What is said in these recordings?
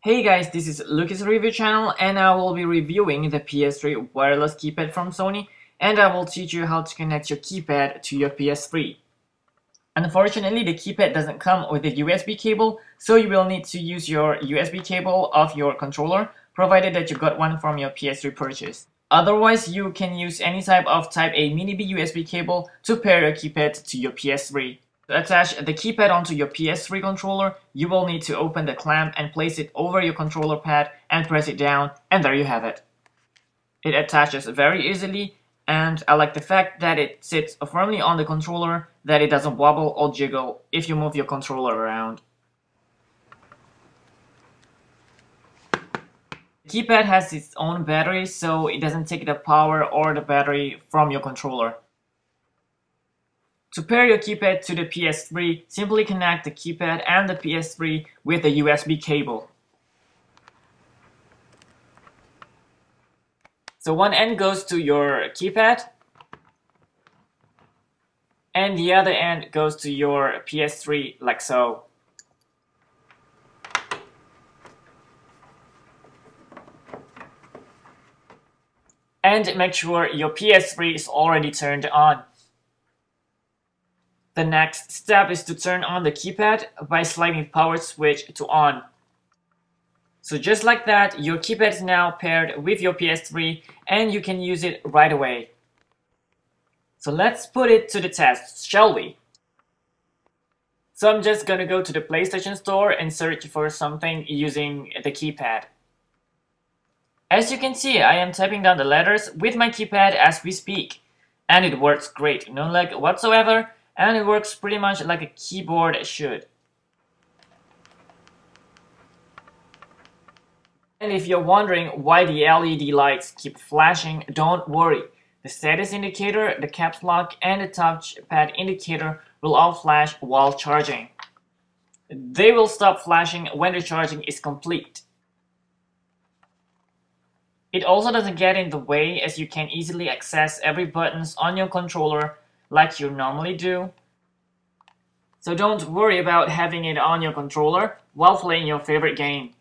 Hey guys, this is Lucas Review Channel and I will be reviewing the PS3 wireless keypad from Sony and I will teach you how to connect your keypad to your PS3. Unfortunately, the keypad doesn't come with a USB cable, so you will need to use your USB cable of your controller, provided that you got one from your PS3 purchase. Otherwise, you can use any type of Type A mini-B USB cable to pair your keypad to your PS3. To attach the keypad onto your PS3 controller, you will need to open the clamp and place it over your controller pad and press it down, and there you have it. It attaches very easily, and I like the fact that it sits firmly on the controller, that it doesn't wobble or jiggle if you move your controller around. The keypad has its own battery, so it doesn't take the power or the battery from your controller. To pair your keypad to the PS3, simply connect the keypad and the PS3 with a USB cable. So one end goes to your keypad, and the other end goes to your PS3 like so. And make sure your PS3 is already turned on. The next step is to turn on the keypad by sliding power switch to on. So just like that, your keypad is now paired with your PS3 and you can use it right away. So let's put it to the test, shall we? So I'm just gonna go to the PlayStation Store and search for something using the keypad. As you can see, I am typing down the letters with my keypad as we speak. And it works great, no lag whatsoever, and it works pretty much like a keyboard should. And if you're wondering why the LED lights keep flashing, don't worry. The status indicator, the caps lock, and the touchpad indicator will all flash while charging. They will stop flashing when the charging is complete. It also doesn't get in the way as you can easily access every buttons on your controller like you normally do. So don't worry about having it on your controller while playing your favorite game.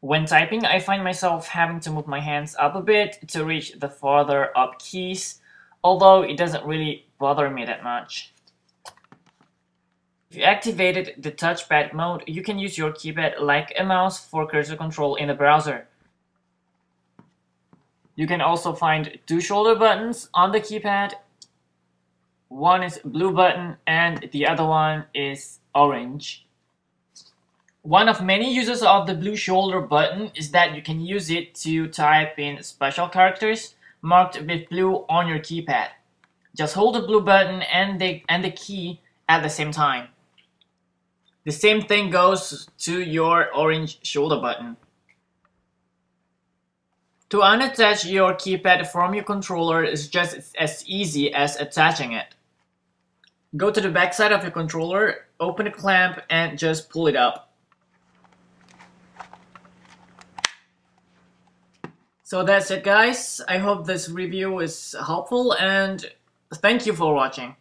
When typing, I find myself having to move my hands up a bit to reach the farther up keys, although it doesn't really bother me that much. If you activated the touchpad mode, you can use your keypad like a mouse for cursor control in the browser. You can also find two shoulder buttons on the keypad. One is blue button and the other one is orange. One of many uses of the blue shoulder button is that you can use it to type in special characters marked with blue on your keypad. Just hold the blue button and the, and the key at the same time. The same thing goes to your orange shoulder button. To unattach your keypad from your controller is just as easy as attaching it. Go to the backside of your controller, open the clamp and just pull it up. So that's it guys, I hope this review is helpful and thank you for watching.